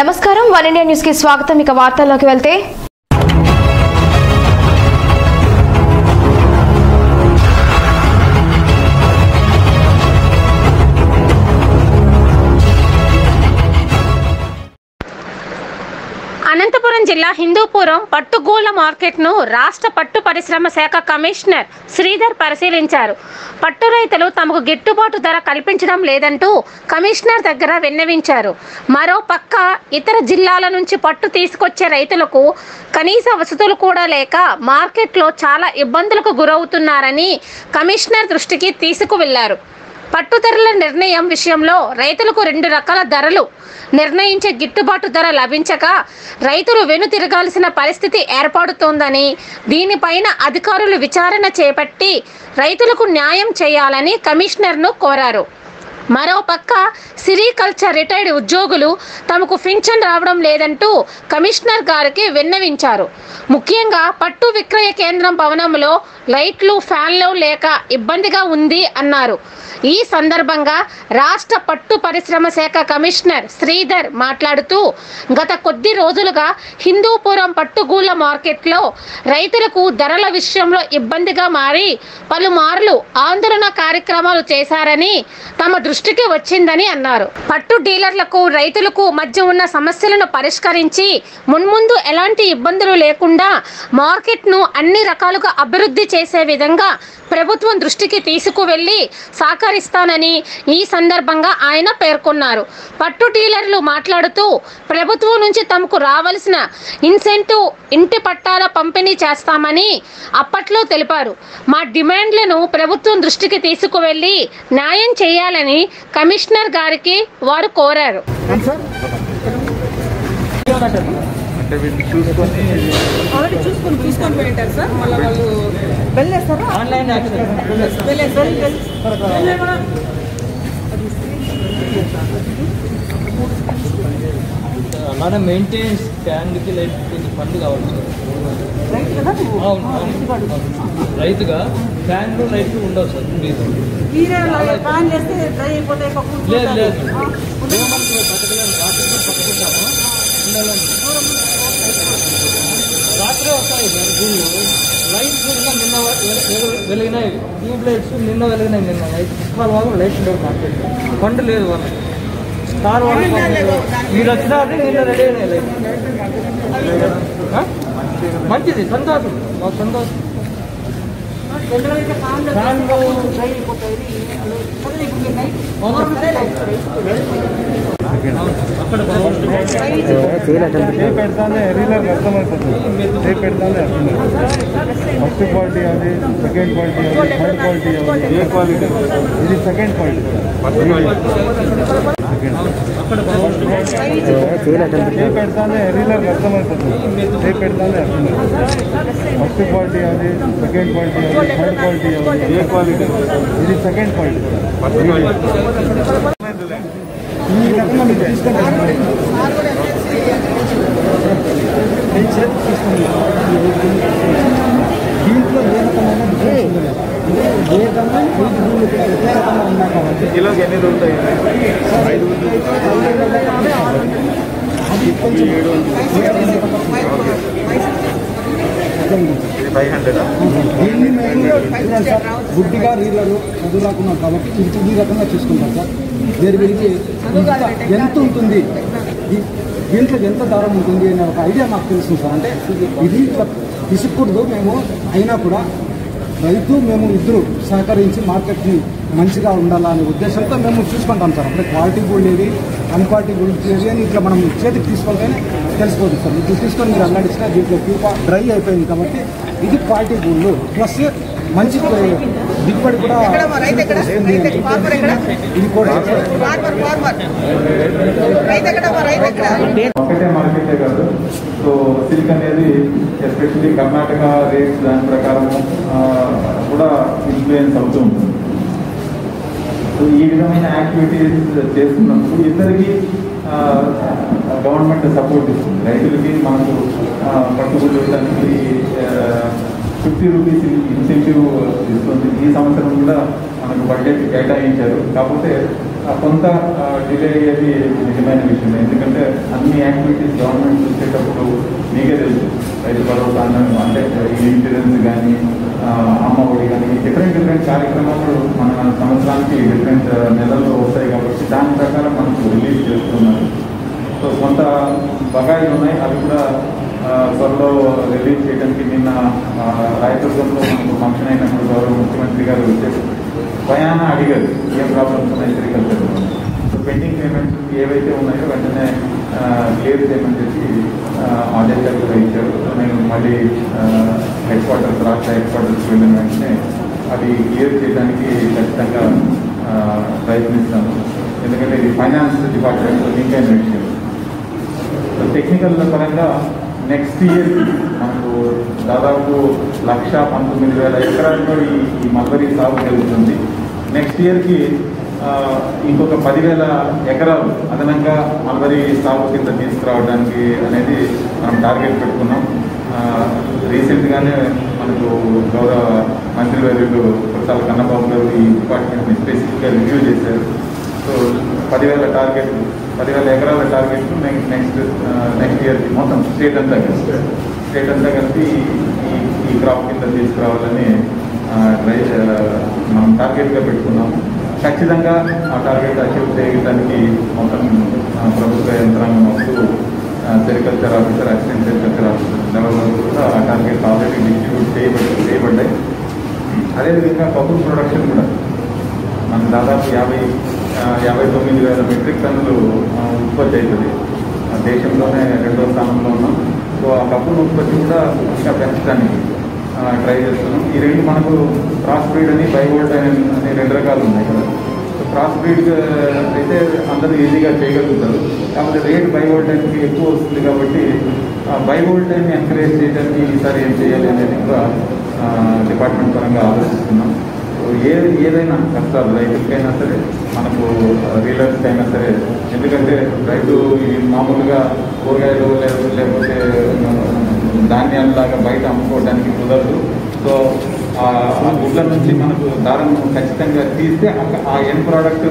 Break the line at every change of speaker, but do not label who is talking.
నమస్కారం. One India న్యూస్కి స్వాగతం. ఇక వార్తల్లోకి వెళ్తే
అనంతపురం జిల్లా హిందూపురం పట్టుగూల మార్కెట్ను రాష్ట్ర పట్టు పరిశ్రమ శాఖ కమిషనర్ శ్రీధర్ పరిశీలించారు. పట్టు రైతులు తమకు గిట్టుబాటు ధర కల్పించడం లేదంటూ కమిషనర్ దగ్గర విన్నవించారు. మరో పక్క ఇతర జిల్లాల నుంచి పట్టు తీసుకొచ్చే రైతులకు కనీస వసతులు కూడా లేక మార్కెట్లో చాలా ఇబ్బందులకు గురవుతున్నారని కమిషనర్ దృష్టికి తీసుకువెళ్ళారు. పట్టుధరల నిర్ణయం విషయంలో రైతులకు రెండు రకాల ధరలు. నిర్ణయించే గిట్టుబాటు ధర లభించక రైతులు వెనుతిరగాల్సిన పరిస్థితి ఏర్పడుతోందని దీనిపైన అధికారులు విచారణ చేపట్టి రైతులకు న్యాయం చేయాలని కమిషనర్ను కోరారు. మరోపక్క సిరికల్చర్ రిటైర్డ్ ఉద్యోగులు తమకు పింఛన్ రావడం లేదంటూ కమిషనర్ గారికి విన్నవించారు. ముఖ్యంగా పట్టు విక్రయ కేంద్రం భవనంలో లైట్లు ఫ్యాన్లు లేక ఇబ్బందిగా ఉంది అన్నారు. ఈ సందర్భంగా రాష్ట్ర పట్టు పరిశ్రమ శాఖ కమిషనర్ శ్రీధర్ మాట్లాడుతూ గత కొద్ది రోజులుగా హిందూపురం పట్టుగూళ్ళ మార్కెట్లో రైతులకు ధరల విషయంలో ఇబ్బందిగా మారి పలుమార్లు ఆందోళన కార్యక్రమాలు చేశారని తమ దృష్టి దృష్టికి వచ్చిందని అన్నారు. పట్టు డీలర్లకు రైతులకు మధ్య ఉన్న సమస్యలను పరిష్కరించి మున్ముందు ఎలాంటి ఇబ్బందులు లేకుండా మార్కెట్ను అన్ని రకాలుగా అభివృద్ధి చేసే విధంగా ప్రభుత్వం దృష్టికి తీసుకువెళ్ళి సహకరిస్తానని ఈ సందర్భంగా ఆయన పేర్కొన్నారు. పట్టు డీలర్లు మాట్లాడుతూ ప్రభుత్వం నుంచి తమకు రావాల్సిన ఇన్సెంటివ్ ఇంటి పట్టాల పంపిణీ చేస్తామని అప్పట్లో తెలిపారు. మా డిమాండ్లను ప్రభుత్వం దృష్టికి తీసుకువెళ్ళి న్యాయం చేయాలని కమిషనర్ గారికి వారు కోరారు.
అంటే వీటిని చూసుకొని
ఆల్రెడీ చూసుకొని తీసుకొని పోయింటారు సార్. మళ్ళీ వాళ్ళు వెళ్ళేస్తారా? ఆన్లైన్ వెళ్ళేస్తారు?
అలానే మెయింటెనెన్స్ ట్యాంక్కి లైట్ కొంచెం ఫండ్ కావాలి. రైతుగా ఫ్యాన్లు లైట్లు ఉండవు సార్ మీరు లేదు లేదు. రాత్రి వస్తాయి సార్ గుళ్ళు. లైట్స్ కూడా నిన్న వెలిగినాయి. ట్యూబ్ లైట్స్ నిన్న వెలిగినాయి నిన్న. లైట్ పుష్పాల వాళ్ళు లైట్స్ లేవు మార్కెట్ ఫండ్ లేదు వాళ్ళకి. సార్ మీరు వచ్చినారు నిన్న రెడీ అయినాయి? మంచిది సంతోషం. మాకు సంతోషం.
జనరల్ అయితే
ఫ్యాన్లో ఫ్యాన్లో
డ్రై అయిపోతాయి సరే ఇప్పుడు మీరు నైట్
అవును. అక్కడ
చేయి పెడతానే రీలర్ అర్థమైపోతుంది చేయి పెడతానే అర్థమైపోతుంది ఫస్ట్ క్వాలిటీ అది సెకండ్ క్వాలిటీ అది థర్డ్ క్వాలిటీ అది ఏ క్వాలిటీ ఇది సెకండ్ క్వాలిటీ చేయి పెడతానే రీలర్ అర్థమైపోతుంది చేయి పెడతానే అర్థమైపోతుంది ఫస్ట్ క్వాలిటీ అది సెకండ్ క్వాలిటీ అది థర్డ్ క్వాలిటీ అది ఏ క్వాలిటీ ఇది సెకండ్ క్వాలిటీ దీంట్లో ఏ రకమైన డిఫరెన్స్ ఉంది అంటే ఏ రకమైన ఐదు భూములు ఒకే రకంగా ఉన్నాయి కాబట్టి
కిలోకి ఎన్ని దొరుకుతాయి ఐదు
అది కొంచెం
ఇది ఫైవ్ హండ్రెడా?
దీన్ని మేము సార్ గుడ్డిగా రీలరు చదువులాకున్నాం కాబట్టి ఇది ఈ రకంగా చూసుకుంటాం సార్. దీని గురించి ఎంత ఉంటుంది? దీంట్లో ఎంత దారం ఉంటుంది అనే ఒక ఐడియా మాకు తెలుస్తుంది సార్. అంటే ఇది ఇట్లా మేము అయినా కూడా రైతు మేము ఇద్దరు సహకరించి మార్కెట్ని మంచిగా ఉండాలనే ఉద్దేశంతో మేము చూసుకుంటాం సార్. అప్పుడే క్వాలిటీ గోల్డ్ ఏది అన్క్వాలిటీ గోల్డ్ ఏది అని ఇట్లా మనం చేతికి తీసుకుంటేనే తెలిసిపోతుంది సార్. ఇది తీసుకొని మీరు అల్లాడిచ్చినా దీంట్లో ప్యూపా డ్రై అయిపోయింది కాబట్టి ఇది క్వాలిటీ గోల్డ్ ప్లస్ మంచి దిగుబడి కూడా? ఇది కూడా
సో సిల్క్ అనేది ఎస్పెషల్లీ కర్ణాటక రేట్స్ దాని ప్రకారం కూడా ఇన్ఫ్లుయెన్స్ అవుతూ ఉంటుంది. సో ఈ విధమైన యాక్టివిటీస్ చేస్తున్నప్పుడు ఇద్దరికి గవర్నమెంట్ సపోర్ట్ ఇస్తుంది. రైతులకి మనకు పట్టుకుని ఫిఫ్టీ రూపీస్ ఇన్సెంటివ్ ఇస్తుంది. ఈ సంవత్సరం కూడా మనకు బడ్జెట్ కేటాయించారు. కాకపోతే కొంత డిలే అయ్యేది నిజమైన విషయం ఎందుకంటే అన్ని యాక్టివిటీస్ గవర్నమెంట్ చూసేటప్పుడు మీకే తెలుసు. రైతు భరోసా అన్న- అంటే ఈ ఇన్సూరెన్స్ కానీ అమ్మ ఒడి కానీ డిఫరెంట్ డిఫరెంట్ కార్యక్రమాలు మన సంవత్సరానికి డిఫరెంట్ నెలల్లో వస్తాయి కాబట్టి దాని ప్రకారం మనకు రిలీజ్ చేస్తున్నారు. సో కొంత బకాయిలు ఉన్నాయి. అవి కూడా త్వరలో రిలీజ్ చేయడానికి నిన్న రాయదుర్గంలో మనకు ఫంక్షన్ అయినప్పుడు గౌరవ ముఖ్యమంత్రి గారు వచ్చేసి భయాన అడిగారు ఏం ప్రాబ్లమ్స్ ఉన్నాయి అగ్రికల్చర్ సో పెండింగ్ పేమెంట్స్ ఏవైతే ఉన్నాయో వెంటనే క్లియర్ చేయమని చెప్పి ఆ, ఆదేశాలు ఇచ్చారు. నేను మళ్ళీ హెడ్ క్వార్టర్స్ రాష్ట్ర హెడ్ క్వార్టర్స్ వెళ్ళిన వెంటనే అది క్లియర్ చేయడానికి ఖచ్చితంగా ప్రయత్నిస్తాను. ఎందుకంటే ఇది ఫైనాన్స్ డిపార్ట్మెంట్ లింక్ అయిన విషయం. సో టెక్నికల్ పరంగా నెక్స్ట్ ఇయర్ మన దాదాపు లక్ష పంతొమ్మిది వేల ఎకరాల్లో ఈ మల్బరీ సాగు జరుగుతుంది. నెక్స్ట్ ఇయర్కి ఇంకొక పదివేల ఎకరాలు అదనంగా మల్బరీ సాగు కింద తీసుకురావడానికి అనేది మనం టార్గెట్ పెట్టుకున్నాం. రీసెంట్గానే మనకు గౌరవ మంత్రివర్యులు కురసాల కన్నబాబు గారు ఈ డిపార్ట్మెంట్ని స్పెసిఫిక్గా రివ్యూ చేశారు. సో పదివేల టార్గెట్ పదివేల ఎకరాల టార్గెట్ నెక్స్ట్ నెక్స్ట్ ఇయర్కి మొత్తం స్టేట్ అంతా కలిసి స్టేట్ అంతా కలిపి ఈ ఈ క్రాప్ కింద తీసుకురావాలని ట్రై మనం టార్గెట్గా పెట్టుకున్నాము ఖచ్చితంగా ఆ టార్గెట్ అచీవ్ చేయడానికి మొత్తం ప్రభుత్వ యంత్రాంగం వస్తూ sericulture officer assistant sericulture officer level వరకు కూడా ఆ టార్గెట్ ఆల్రెడీ డిస్ట్రిబ్యూట్ చేయబడి చేయబడ్డాయి. అదేవిధంగా పప్పుల ప్రొడక్షన్ కూడా. మనం దాదాపు యాభై యాభై తొమ్మిది వేల మెట్రిక్ టన్నులు ఉత్పత్తి అవుతుంది. ఆ, దేశంలోనే రెండో స్థానంలో ఉన్నాం. సో ఆ కప్పుల ఉత్పత్తి కూడా ఇంకా పెంచడానికి ట్రై చేస్తున్నాం. ఈ రెండు మనకు క్రాస్ బ్రీడ్ అని బైవోల్ట్ అని అనే రెండు రకాలు ఉన్నాయి కదా. సో క్రాస్ బ్రీడ్ అయితే అందరూ ఈజీగా చేయగలుగుతారు. కాకపోతే రేట్ బైవోల్టైన్కి ఎక్కువ వస్తుంది కాబట్టి బైవోల్టైన్ ఎంకరేజ్ చేయడానికి ఈసారి ఏం చేయాలి అనేది కూడా డిపార్ట్మెంట్ పరంగా ఆలోచిస్తున్నాం. సో ఏ ఏదైనా కష్టాలు రైతులకైనా సరే మనకు రీలర్స్కి అయినా సరే ఎందుకంటే రైతు ఈ మామూలుగా కూరగాయలు లేకపోతే ధాన్యాలు ధాన్యాలలాగా బయట అమ్ముకోవడానికి కుదరదు. సో ఆ గుడ్ల నుంచి మనకు దారం ఖచ్చితంగా తీస్తే ఆ- ఆ ఎండ్ ప్రోడక్ట్